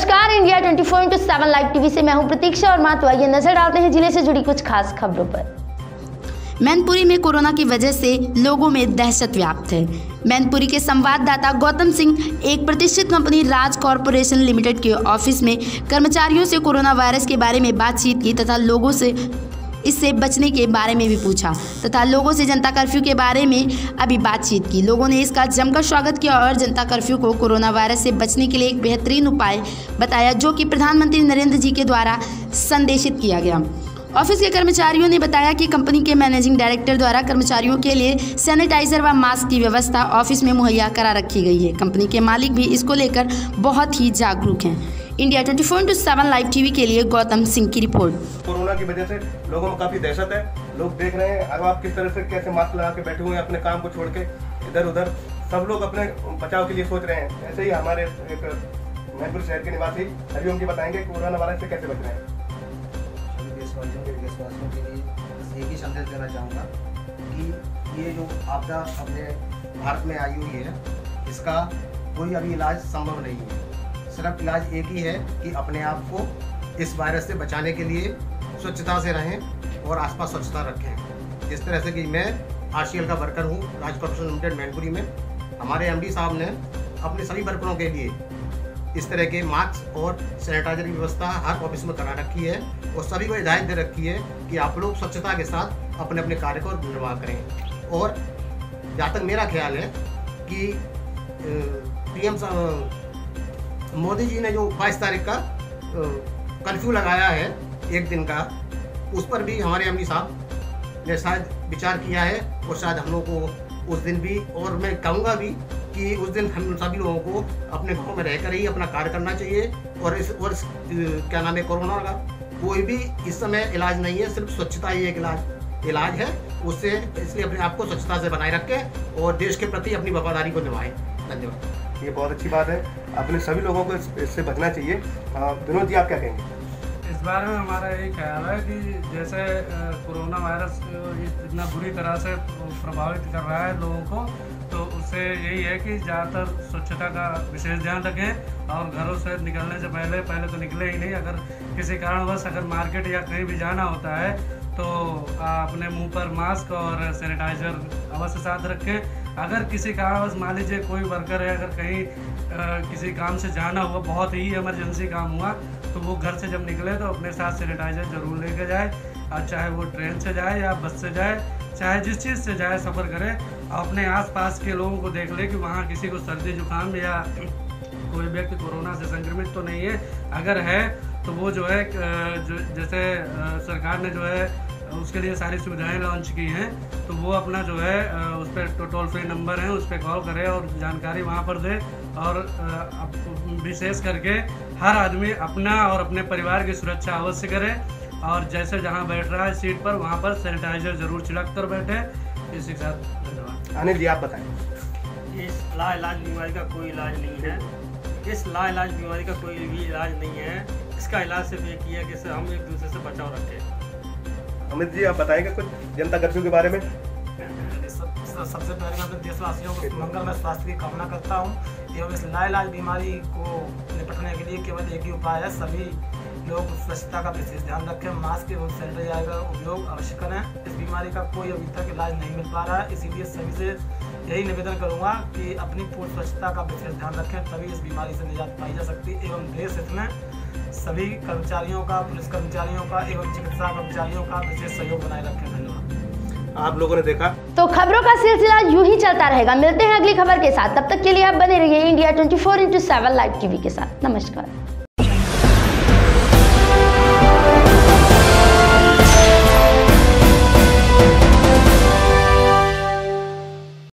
Twenty four into seven live TV से मैं हूँ प्रतीक्षा और मातु आइए नज़र डालते हैं ज़िले से जुड़ी कुछ खास खबरों पर। मैनपुरी में कोरोना की वजह से लोगों में दहशत व्याप्त है। मैनपुरी के संवाददाता गौतम सिंह एक प्रतिष्ठित कंपनी राज कॉरपोरेशन लिमिटेड के ऑफ़िस में कर्मचारियों से कोरोना वायरस के बारे में बातचीत की तथा लोगों से इससे बचने के बारे में भी पूछा, तथा लोगों से जनता कर्फ्यू के बारे में अभी बातचीत की। लोगों ने इसका जमकर स्वागत किया और जनता कर्फ्यू को कोरोना वायरस से बचने के लिए एक बेहतरीन उपाय बताया, जो कि प्रधानमंत्री नरेंद्र जी के द्वारा संदेशित किया गया। ऑफ़िस के कर्मचारियों ने बताया कि कंपनी के मैनेजिंग डायरेक्टर द्वारा कर्मचारियों के लिए सैनिटाइजर व मास्क की व्यवस्था ऑफ़िस में मुहैया करा रखी गई है। कंपनी के मालिक भी इसको लेकर बहुत ही जागरूक हैं। India twenty four into seven live TV के लिए गौतम सिंह की रिपोर्ट। कोरोना की वजह से लोगों में काफ़ी दहशत है। लोग देख रहे हैं अब आप किस तरह से कैसे मास्क लगा के बैठे हुए हैं अपने काम को छोड़ के इधर उधर। सब लोग अपने बचाव के लिए सोच रहे हैं। ऐसे ही हमारे एक मैनपुर शहर के निवासी हरिओम जी बताएँगे कोरोना वायरस से कैसे बच रहे हैं। देशवासियों के देशवासियों के लिए बस एक ही संदेश देना चाहूँगा कि ये जो आपदा अपने भारत में आई हुई है इसका कोई अभी इलाज संभव नहीं है। सिर्फ़ इलाज एक ही है कि अपने आप को इस वायरस से बचाने के लिए स्वच्छता से रहें और आसपास स्वच्छता रखें। जिस तरह से कि मैं आर का वर्कर हूँ, राज कॉर्पोरेशन लिमिटेड, मैनपुरी में। हमारे एमडी साहब ने अपने सभी वर्करों के लिए इस तरह के मास्क और सैनिटाइजर की व्यवस्था हर ऑफ़िस में करा रखी है और सभी को हिदायत दे रखी है कि आप लोग स्वच्छता के साथ अपने अपने कार्य को निर्वाह करें। और जहाँ तक मेरा ख्याल है कि पीएम मोदी जी ने जो बाईस तारीख का कर्फ्यू लगाया है, एक दिन का, उस पर भी हमारे एम साहब ने शायद विचार किया है, और शायद हम लोग को उस दिन भी, और मैं कहूँगा भी कि उस दिन हम सभी लोगों को अपने घरों में रहकर ही अपना कार्य करना चाहिए, और इस और क्या नाम है, कोरोना का कोई भी इस समय इलाज नहीं है, सिर्फ़ स्वच्छता ही एक इलाज। इलाज है उससे इसलिए अपने आप को स्वच्छता से बनाए रखें और देश के प्रति अपनी वफादारी को निभाएँ धन्यवाद। ये बहुत अच्छी बात है। अपने सभी लोगों को इससे बचना चाहिए। विनोद जी आप क्या कहेंगे? इस बारे में हमारा यही ख्याल है कि जैसे कोरोना वायरस इतना बुरी तरह से प्रभावित कर रहा है लोगों को तो उससे यही है कि ज़्यादातर स्वच्छता का विशेष ध्यान रखें और घरों से निकलने से पहले पहले तो निकले ही नहीं। अगर किसी कारणवश अगर मार्केट या कहीं भी जाना होता है तो अपने मुँह पर मास्क और सैनिटाइजर अवश्य साथ रखें। अगर किसी कारणवश मान लीजिए कोई वर्कर है अगर कहीं आ, किसी काम से जाना हुआ बहुत ही इमरजेंसी काम हुआ तो वो घर से जब निकले तो अपने साथ सैनिटाइजर ज़रूर लेके जाए। और चाहे वो ट्रेन से जाए या बस से जाए चाहे जिस चीज़ से जाए सफ़र करे अपने आसपास के लोगों को देख ले कि वहाँ किसी को सर्दी जुकाम या कोई व्यक्ति कोरोना से संक्रमित तो नहीं है। अगर है तो वो जो है जो जैसे सरकार ने जो है उसके लिए सारी सुविधाएँ लॉन्च की हैं तो वो अपना जो है उस पर टोल फ्री नंबर है उस पर कॉल करे और जानकारी वहाँ पर दे और विशेष करके हर आदमी अपना और अपने परिवार की सुरक्षा अवश्य करे और जैसे जहाँ बैठ रहा है सीट पर वहाँ पर सैनिटाइजर ज़रूर छिड़क कर बैठे। इसी के साथ धन्यवाद। अनिल जी आप बताएँ। इस लाइलाज बीमारी का कोई इलाज नहीं है। इस लाइलाज बीमारी का कोई भी इलाज नहीं है। इसका इलाज सिर्फ़ एक ही है कि हम एक दूसरे से बचाव रखें। अमित जी आप बताएँगे कुछ जनता कर्फ्यू के बारे में? सबसे पहले मैं अपने देशवासियों को मंगल में स्वास्थ्य की कामना करता हूँ एवं इस लाइलाज बीमारी को निपटने के लिए केवल एक ही उपाय है। सभी लोग स्वच्छता का विशेष ध्यान रखें मास्क एवं सैनिटाइजर का उपयोग अवश्य करें। इस बीमारी का कोई अभी तक इलाज नहीं मिल पा रहा है। इसीलिए सभी से यही निवेदन करूँगा कि अपनी पूर्ण स्वच्छता का विशेष ध्यान रखें तभी इस बीमारी से निजात पाई जा सकती एवं देश हित में सभी कर्मचारियों का, पुलिस कर्मचारियों का एवं चिकित्सा कर्मचारियों का विशेष सहयोग बनाए रखें। धन्यवाद। आप लोगों ने देखा? तो खबरों का सिलसिला यूँ ही चलता रहेगा। मिलते हैं अगली खबर के साथ। तब तक के लिए आप बने रहिए India twenty four into seven live TV के साथ। नमस्कार।